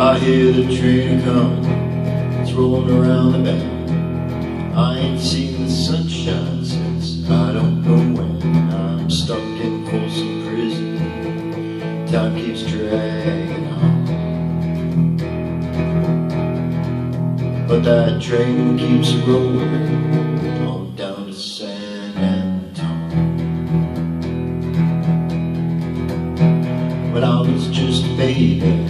I hear the train coming, it's rolling around the bend. I ain't seen the sunshine since I don't know when. I'm stuck in Folsom Prison, time keeps dragging on. But that train keeps rolling on down to San. When I was just a baby.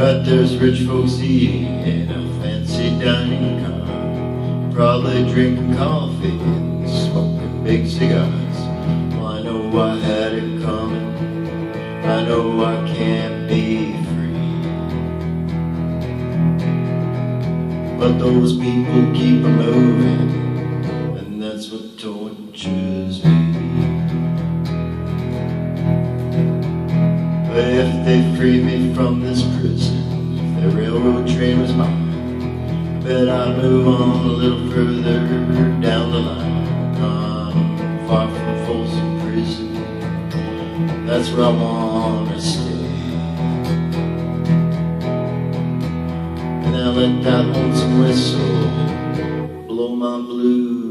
But there's rich folks eating in a fancy dining car. Probably drinking coffee and smoking big cigars. Well, I know I had it coming. I know I can't be free. But those people keep moving And that's what tortures If they free me from this prison, if the railroad train was mine, I bet I'd move on a little further down the line. Far from Folsom Prison, that's where I wanna stay. And I let that lonesome whistle blow my blues.